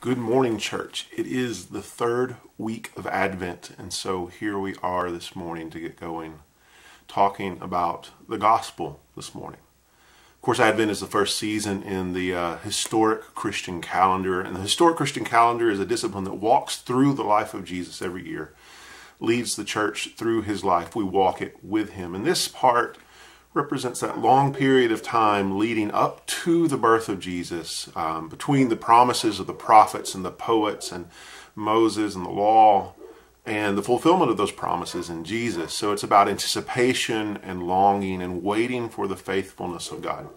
Good morning, church. It is the third week of Advent, and so here we are this morning to get going, talking about the gospel this morning. Of course, Advent is the first season in the uh, historic Christian calendar, and the historic Christian calendar is a discipline that walks through the life of Jesus every year, leads the church through his life. We walk it with him. And this part represents that long period of time leading up to the birth of Jesus, um, between the promises of the prophets and the poets and Moses and the law, and the fulfillment of those promises in Jesus. So it's about anticipation and longing and waiting for the faithfulness of God.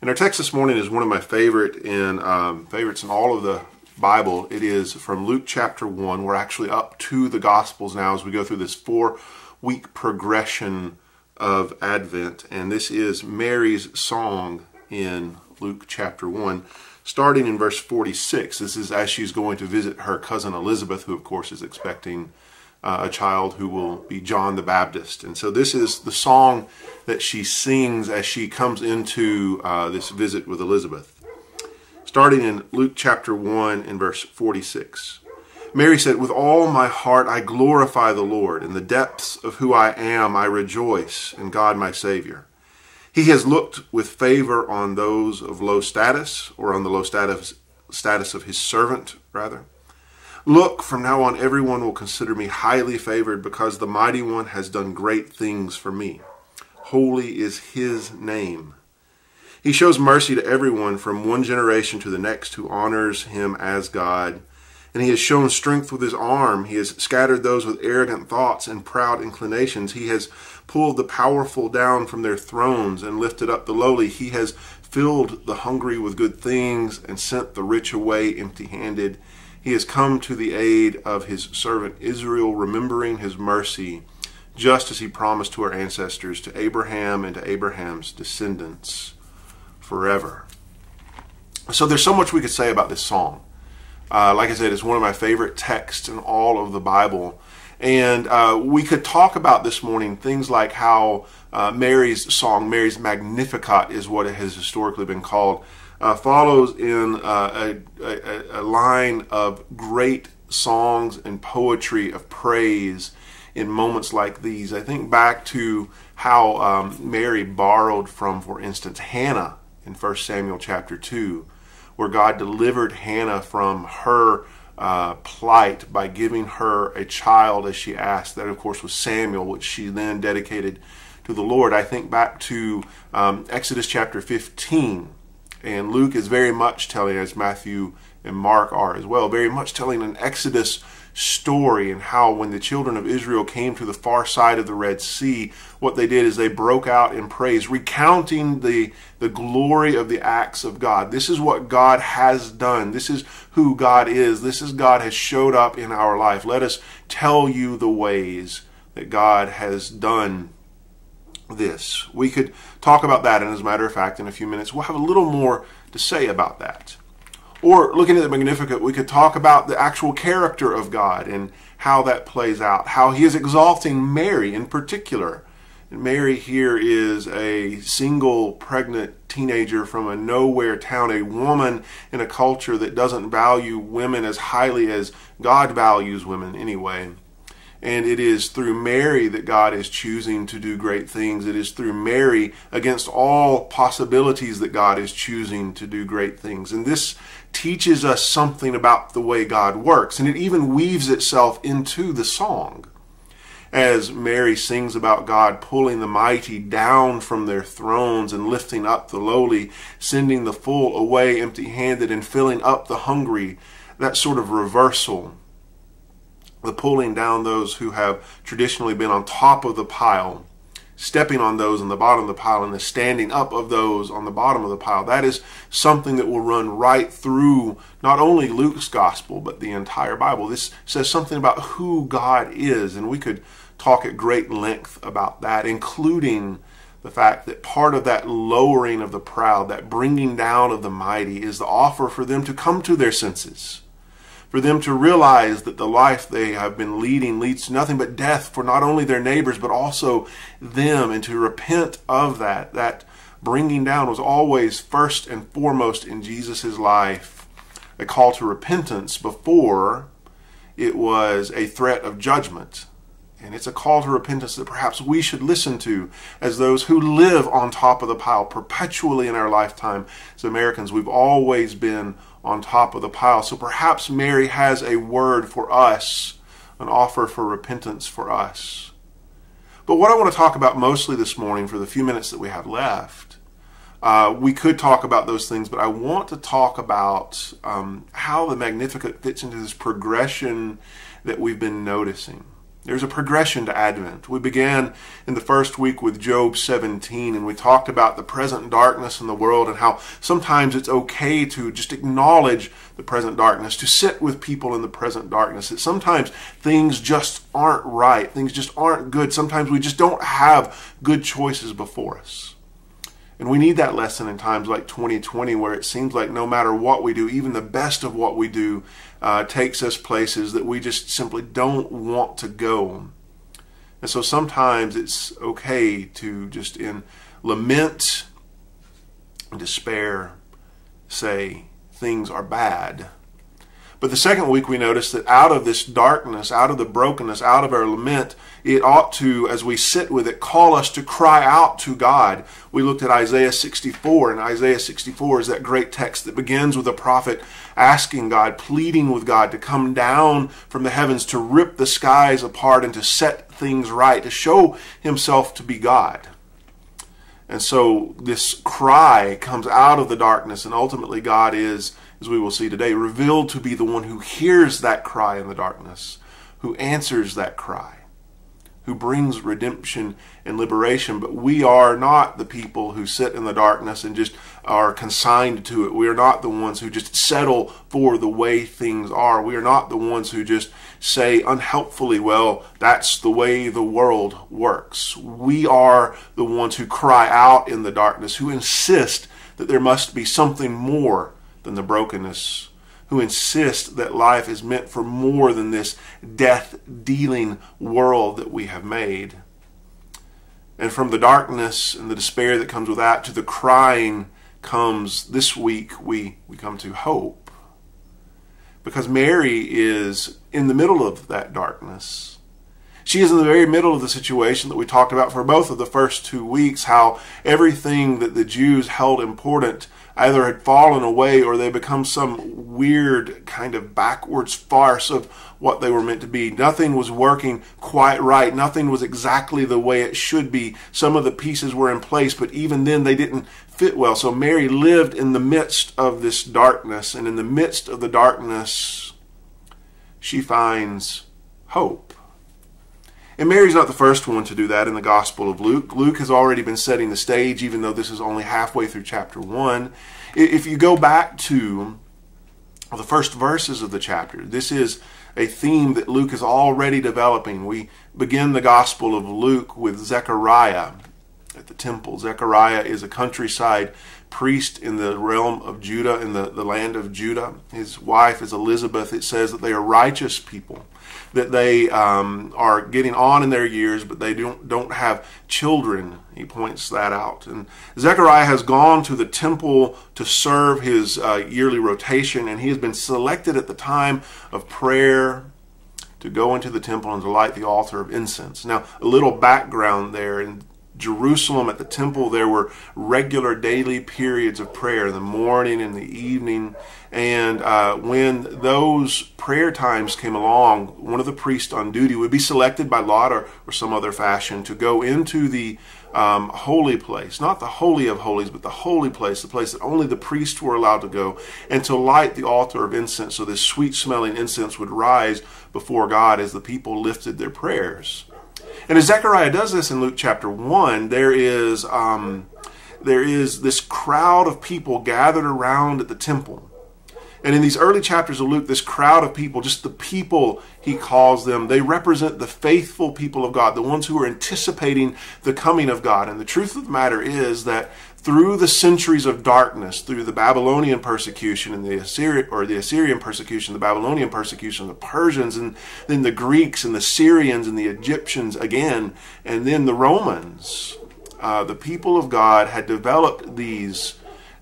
And our text this morning is one of my favorite in um, favorites in all of the Bible. It is from Luke chapter one. We're actually up to the Gospels now as we go through this four week progression of Advent, and this is Mary's song in Luke chapter 1, starting in verse 46. This is as she's going to visit her cousin Elizabeth, who, of course, is expecting uh, a child who will be John the Baptist. And so, this is the song that she sings as she comes into uh, this visit with Elizabeth. Starting in Luke chapter 1 in verse 46. Mary said, With all my heart I glorify the Lord. In the depths of who I am, I rejoice in God my Savior. He has looked with favor on those of low status, or on the low status, status of his servant, rather. Look, from now on, everyone will consider me highly favored because the Mighty One has done great things for me. Holy is his name. He shows mercy to everyone from one generation to the next who honors him as God and he has shown strength with his arm. He has scattered those with arrogant thoughts and proud inclinations. He has pulled the powerful down from their thrones and lifted up the lowly. He has filled the hungry with good things and sent the rich away empty handed. He has come to the aid of his servant Israel, remembering his mercy, just as he promised to our ancestors, to Abraham and to Abraham's descendants forever. So there's so much we could say about this song. Uh, like I said, it's one of my favorite texts in all of the Bible. And uh, we could talk about this morning things like how uh, Mary's song, Mary's Magnificat, is what it has historically been called, uh, follows in uh, a, a, a, line of great songs and poetry of praise in moments like these. I think back to how um, Mary borrowed from, for instance, Hannah in 1 Samuel chapter 2 where God delivered Hannah from her uh, plight by giving her a child as she asked. That, of course, was Samuel, which she then dedicated to the Lord. I think back to um, Exodus chapter 15, and Luke is very much telling, as Matthew and Mark are as well, very much telling an Exodus story and how when the children of Israel came to the far side of the Red Sea, what they did is they broke out in praise, recounting the, the glory of the acts of God. This is what God has done. This is who God is. This is God has showed up in our life. Let us tell you the ways that God has done this. We could talk about that, and as a matter of fact, in a few minutes, we'll have a little more to say about that. Or looking at the Magnificat, we could talk about the actual character of God and how that plays out, how he is exalting Mary in particular. And Mary here is a single pregnant teenager from a nowhere town, a woman in a culture that doesn't value women as highly as God values women anyway. And it is through Mary that God is choosing to do great things. It is through Mary, against all possibilities, that God is choosing to do great things. And this teaches us something about the way God works. And it even weaves itself into the song. As Mary sings about God pulling the mighty down from their thrones and lifting up the lowly, sending the full away empty handed, and filling up the hungry, that sort of reversal the pulling down those who have traditionally been on top of the pile, stepping on those on the bottom of the pile, and the standing up of those on the bottom of the pile. That is something that will run right through not only Luke's gospel, but the entire Bible. This says something about who God is, and we could talk at great length about that, including the fact that part of that lowering of the proud, that bringing down of the mighty, is the offer for them to come to their senses for them to realize that the life they have been leading leads to nothing but death for not only their neighbors but also them and to repent of that that bringing down was always first and foremost in Jesus' life a call to repentance before it was a threat of judgment. And it's a call to repentance that perhaps we should listen to as those who live on top of the pile perpetually in our lifetime. As Americans, we've always been on top of the pile. So perhaps Mary has a word for us, an offer for repentance for us. But what I want to talk about mostly this morning for the few minutes that we have left, uh, we could talk about those things, but I want to talk about um, how the Magnificat fits into this progression that we've been noticing. There's a progression to Advent. We began in the first week with Job 17, and we talked about the present darkness in the world and how sometimes it's okay to just acknowledge the present darkness, to sit with people in the present darkness. That sometimes things just aren't right, things just aren't good. Sometimes we just don't have good choices before us. And we need that lesson in times like 2020 where it seems like no matter what we do, even the best of what we do uh, takes us places that we just simply don't want to go. And so sometimes it's okay to just in lament despair say things are bad but the second week we notice that out of this darkness, out of the brokenness, out of our lament, it ought to, as we sit with it, call us to cry out to God. We looked at Isaiah 64, and Isaiah 64 is that great text that begins with a prophet asking God, pleading with God to come down from the heavens to rip the skies apart and to set things right, to show himself to be God. And so this cry comes out of the darkness, and ultimately God is as we will see today, revealed to be the one who hears that cry in the darkness, who answers that cry, who brings redemption and liberation. But we are not the people who sit in the darkness and just are consigned to it. We are not the ones who just settle for the way things are. We are not the ones who just say unhelpfully, well, that's the way the world works. We are the ones who cry out in the darkness, who insist that there must be something more than the brokenness, who insist that life is meant for more than this death dealing world that we have made. And from the darkness and the despair that comes with that to the crying comes this week, we, we come to hope. Because Mary is in the middle of that darkness. She is in the very middle of the situation that we talked about for both of the first two weeks, how everything that the Jews held important either had fallen away or they become some weird kind of backwards farce of what they were meant to be. Nothing was working quite right. Nothing was exactly the way it should be. Some of the pieces were in place, but even then they didn't fit well. So Mary lived in the midst of this darkness, and in the midst of the darkness, she finds hope. And Mary's not the first one to do that in the Gospel of Luke. Luke has already been setting the stage, even though this is only halfway through chapter 1. If you go back to the first verses of the chapter, this is a theme that Luke is already developing. We begin the Gospel of Luke with Zechariah at the temple. Zechariah is a countryside priest in the realm of Judah, in the, the land of Judah. His wife is Elizabeth. It says that they are righteous people, that they um, are getting on in their years, but they don't, don't have children. He points that out. And Zechariah has gone to the temple to serve his uh, yearly rotation, and he has been selected at the time of prayer to go into the temple and to light the altar of incense. Now, a little background there in Jerusalem at the temple, there were regular daily periods of prayer, the morning and the evening. And uh, when those prayer times came along, one of the priests on duty would be selected by lot or, or some other fashion to go into the um, holy place, not the holy of holies, but the holy place, the place that only the priests were allowed to go, and to light the altar of incense so this sweet smelling incense would rise before God as the people lifted their prayers. And as Zechariah does this in Luke chapter 1, there is, um, there is this crowd of people gathered around at the temple. And in these early chapters of Luke, this crowd of people, just the people he calls them, they represent the faithful people of God, the ones who are anticipating the coming of God. And the truth of the matter is that through the centuries of darkness, through the Babylonian persecution and the Assyrian or the Assyrian persecution, the Babylonian persecution, the Persians, and then the Greeks and the Syrians and the Egyptians again, and then the Romans, uh, the people of God had developed these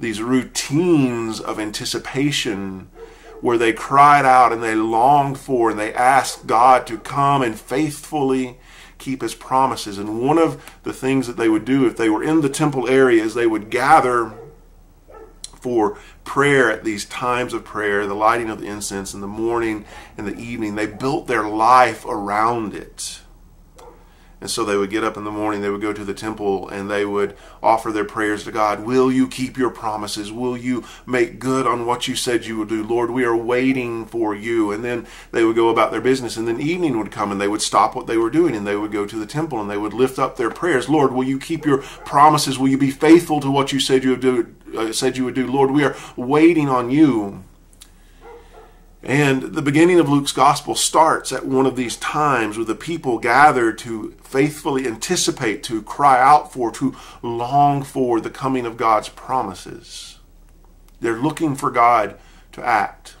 these routines of anticipation where they cried out and they longed for and they asked God to come and faithfully keep his promises. And one of the things that they would do if they were in the temple area is they would gather for prayer at these times of prayer, the lighting of the incense in the morning and the evening. They built their life around it. And so they would get up in the morning, they would go to the temple, and they would offer their prayers to God. Will you keep your promises? Will you make good on what you said you would do? Lord, we are waiting for you. And then they would go about their business, and then evening would come, and they would stop what they were doing, and they would go to the temple, and they would lift up their prayers. Lord, will you keep your promises? Will you be faithful to what you said you would do? Uh, said you would do? Lord, we are waiting on you. And the beginning of Luke's gospel starts at one of these times where the people gather to faithfully anticipate, to cry out for, to long for the coming of God's promises. They're looking for God to act.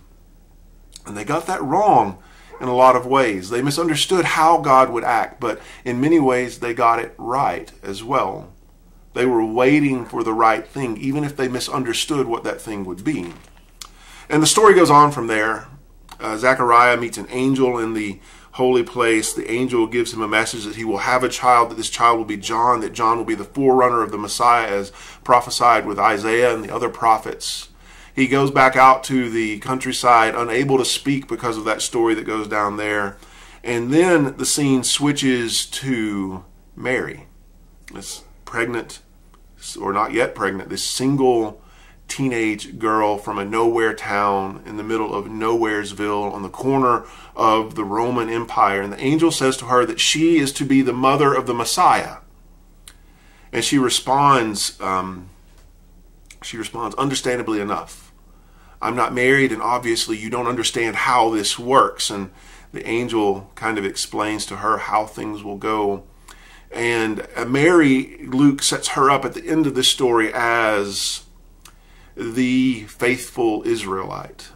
And they got that wrong in a lot of ways. They misunderstood how God would act, but in many ways they got it right as well. They were waiting for the right thing, even if they misunderstood what that thing would be. And the story goes on from there. Uh, Zechariah meets an angel in the holy place. The angel gives him a message that he will have a child, that this child will be John, that John will be the forerunner of the Messiah as prophesied with Isaiah and the other prophets. He goes back out to the countryside, unable to speak because of that story that goes down there. And then the scene switches to Mary, this pregnant, or not yet pregnant, this single teenage girl from a nowhere town in the middle of Nowheresville on the corner of the Roman Empire. And the angel says to her that she is to be the mother of the Messiah. And she responds, um, she responds, understandably enough. I'm not married, and obviously you don't understand how this works. And the angel kind of explains to her how things will go. And Mary, Luke sets her up at the end of this story as the faithful Israelite.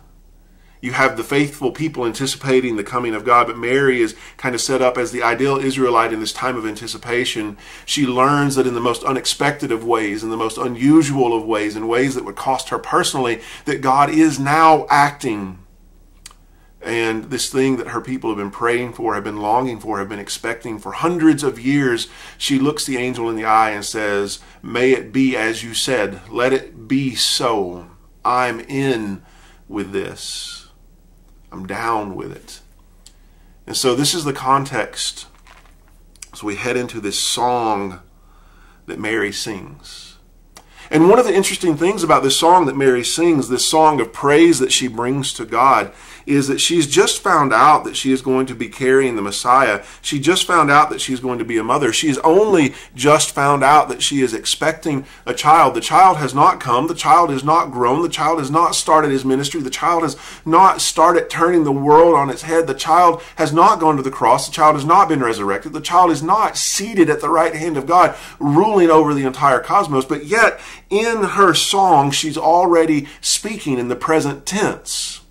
You have the faithful people anticipating the coming of God, but Mary is kind of set up as the ideal Israelite in this time of anticipation. She learns that in the most unexpected of ways, in the most unusual of ways, in ways that would cost her personally, that God is now acting and this thing that her people have been praying for, have been longing for, have been expecting for hundreds of years, she looks the angel in the eye and says, May it be as you said. Let it be so. I'm in with this. I'm down with it. And so this is the context So we head into this song that Mary sings. And one of the interesting things about this song that Mary sings, this song of praise that she brings to God, is that she's just found out that she is going to be carrying the Messiah. She just found out that she's going to be a mother. She's only just found out that she is expecting a child. The child has not come. The child has not grown. The child has not started his ministry. The child has not started turning the world on its head. The child has not gone to the cross. The child has not been resurrected. The child is not seated at the right hand of God, ruling over the entire cosmos. But yet, in her song, she's already speaking in the present tense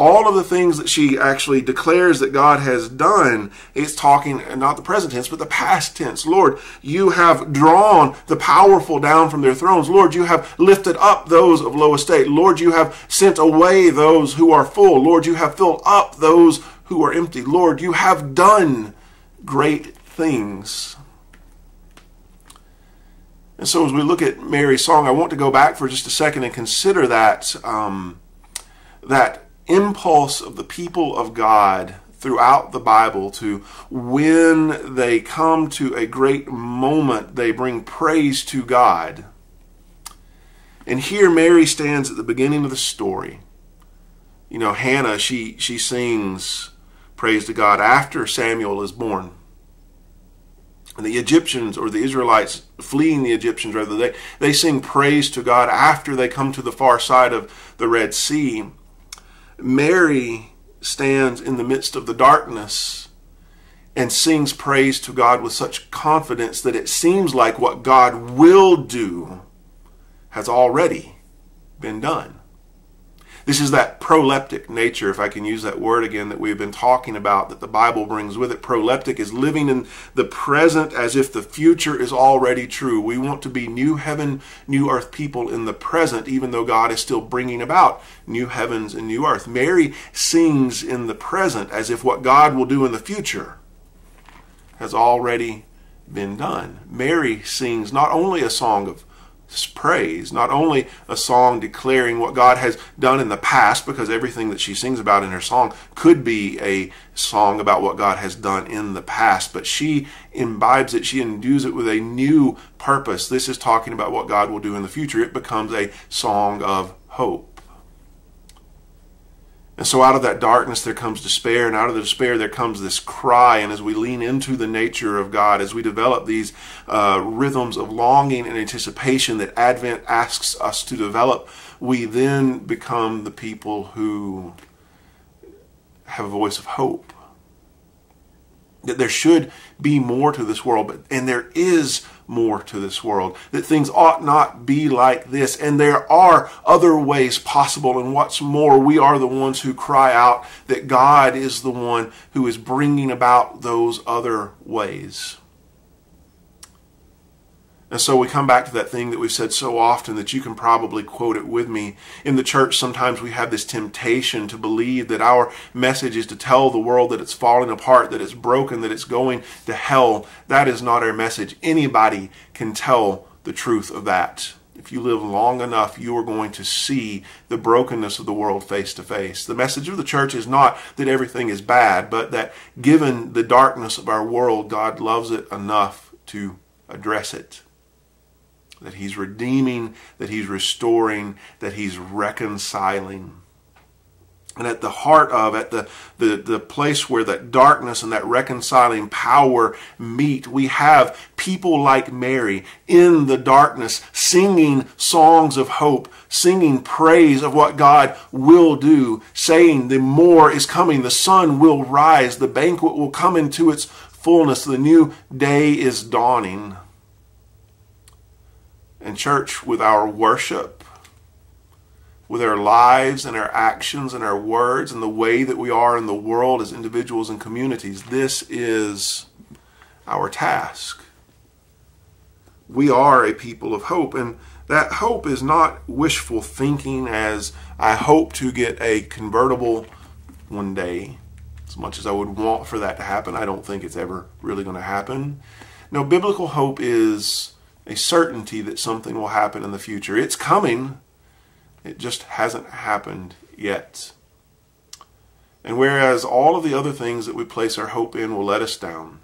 all of the things that she actually declares that God has done, it's talking not the present tense, but the past tense. Lord, you have drawn the powerful down from their thrones. Lord, you have lifted up those of low estate. Lord, you have sent away those who are full. Lord, you have filled up those who are empty. Lord, you have done great things. And so, as we look at Mary's song, I want to go back for just a second and consider that um, that impulse of the people of God throughout the Bible to when they come to a great moment, they bring praise to God. And here Mary stands at the beginning of the story. You know, Hannah, she, she sings praise to God after Samuel is born. The Egyptians or the Israelites fleeing the Egyptians, rather, they, they sing praise to God after they come to the far side of the Red Sea. Mary stands in the midst of the darkness and sings praise to God with such confidence that it seems like what God will do has already been done. This is that proleptic nature, if I can use that word again, that we've been talking about, that the Bible brings with it. Proleptic is living in the present as if the future is already true. We want to be new heaven, new earth people in the present, even though God is still bringing about new heavens and new earth. Mary sings in the present as if what God will do in the future has already been done. Mary sings not only a song of praise, not only a song declaring what God has done in the past, because everything that she sings about in her song could be a song about what God has done in the past, but she imbibes it, she endues it with a new purpose. This is talking about what God will do in the future. It becomes a song of hope. And so out of that darkness there comes despair, and out of the despair there comes this cry. And as we lean into the nature of God, as we develop these uh, rhythms of longing and anticipation that Advent asks us to develop, we then become the people who have a voice of hope. That there should be more to this world, but and there is more to this world. That things ought not be like this. And there are other ways possible. And what's more, we are the ones who cry out that God is the one who is bringing about those other ways. And so we come back to that thing that we've said so often that you can probably quote it with me. In the church, sometimes we have this temptation to believe that our message is to tell the world that it's falling apart, that it's broken, that it's going to hell. That is not our message. Anybody can tell the truth of that. If you live long enough, you are going to see the brokenness of the world face to face. The message of the church is not that everything is bad, but that given the darkness of our world, God loves it enough to address it that he's redeeming, that he's restoring, that he's reconciling. And at the heart of, at the, the, the place where that darkness and that reconciling power meet, we have people like Mary in the darkness singing songs of hope, singing praise of what God will do, saying the more is coming, the sun will rise, the banquet will come into its fullness, the new day is dawning. And, church, with our worship, with our lives and our actions and our words and the way that we are in the world as individuals and communities, this is our task. We are a people of hope, and that hope is not wishful thinking as I hope to get a convertible one day. As much as I would want for that to happen, I don't think it's ever really going to happen. No, biblical hope is a certainty that something will happen in the future. It's coming, it just hasn't happened yet. And whereas all of the other things that we place our hope in will let us down,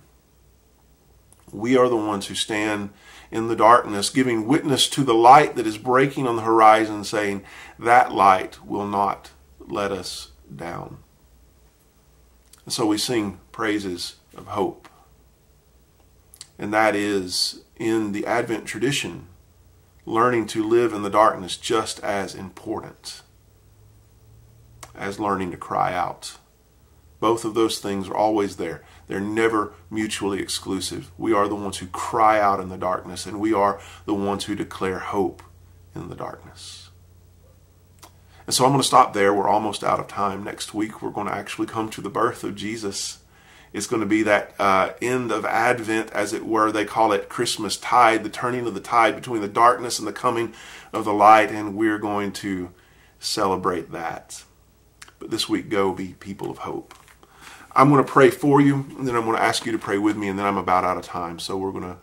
we are the ones who stand in the darkness, giving witness to the light that is breaking on the horizon, saying, That light will not let us down. And so we sing praises of hope. And that is in the Advent tradition, learning to live in the darkness just as important as learning to cry out. Both of those things are always there. They're never mutually exclusive. We are the ones who cry out in the darkness, and we are the ones who declare hope in the darkness. And so I'm going to stop there. We're almost out of time. Next week, we're going to actually come to the birth of Jesus it's going to be that uh, end of Advent, as it were. They call it Christmas tide, the turning of the tide between the darkness and the coming of the light, and we're going to celebrate that. But this week, go be people of hope. I'm going to pray for you, and then I'm going to ask you to pray with me, and then I'm about out of time. So we're going to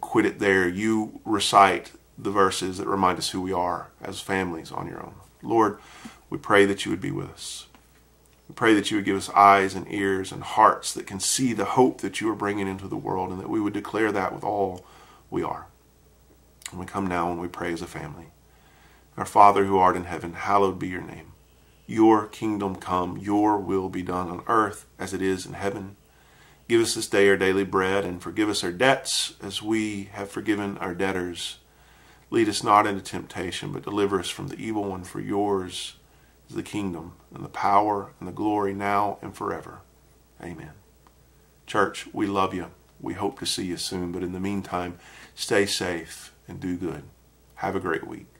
quit it there. You recite the verses that remind us who we are as families on your own. Lord, we pray that you would be with us. We pray that you would give us eyes and ears and hearts that can see the hope that you are bringing into the world and that we would declare that with all we are. And we come now and we pray as a family. Our Father who art in heaven, hallowed be your name. Your kingdom come, your will be done on earth as it is in heaven. Give us this day our daily bread and forgive us our debts as we have forgiven our debtors. Lead us not into temptation, but deliver us from the evil one, for yours is the kingdom and the power and the glory now and forever. Amen. Church, we love you. We hope to see you soon, but in the meantime, stay safe and do good. Have a great week.